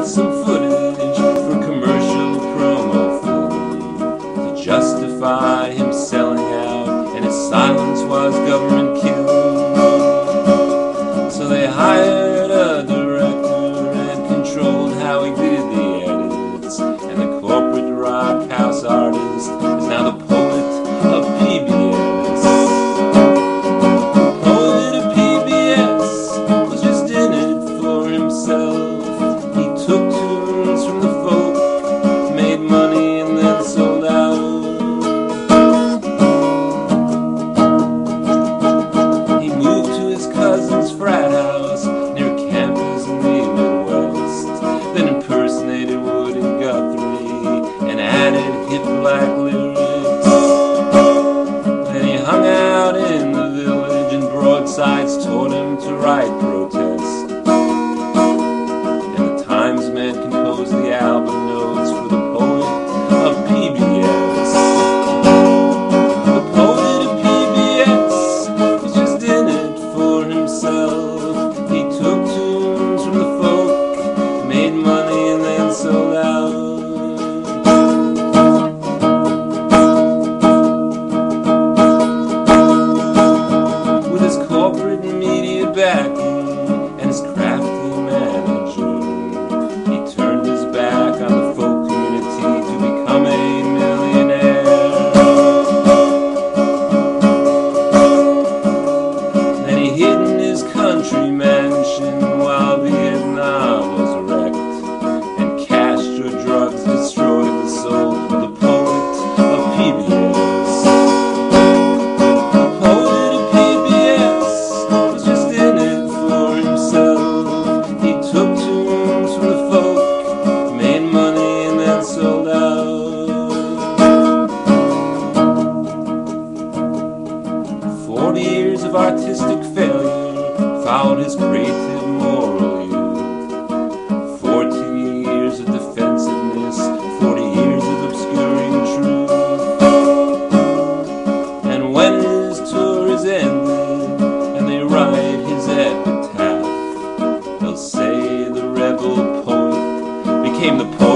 got some footage for commercial promo food to justify him selling out, and his silence was government killed. So they hired. guides told him to ride through of artistic failure found his creative moral youth. Forty years of defensiveness, forty years of obscuring truth. And when his tour is ended and they write his epitaph, they'll say the rebel poet became the poet.